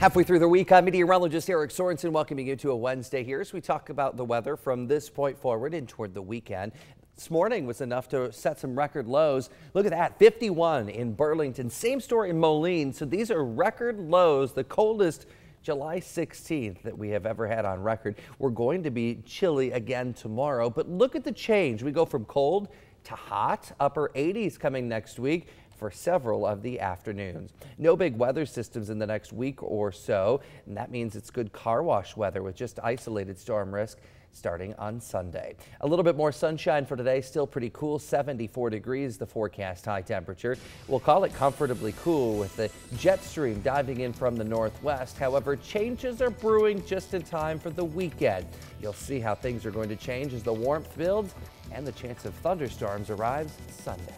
Halfway through the week, I'm meteorologist Eric Sorensen welcoming you to a Wednesday here as we talk about the weather from this point forward and toward the weekend. This morning was enough to set some record lows. Look at that, 51 in Burlington. Same story in Moline. So these are record lows, the coldest July 16th that we have ever had on record. We're going to be chilly again tomorrow, but look at the change. We go from cold to hot, upper 80s coming next week for several of the afternoons. No big weather systems in the next week or so, and that means it's good car wash weather with just isolated storm risk starting on Sunday. A little bit more sunshine for today, still pretty cool, 74 degrees the forecast high temperature. We'll call it comfortably cool with the jet stream diving in from the northwest. However, changes are brewing just in time for the weekend. You'll see how things are going to change as the warmth builds and the chance of thunderstorms arrives Sunday.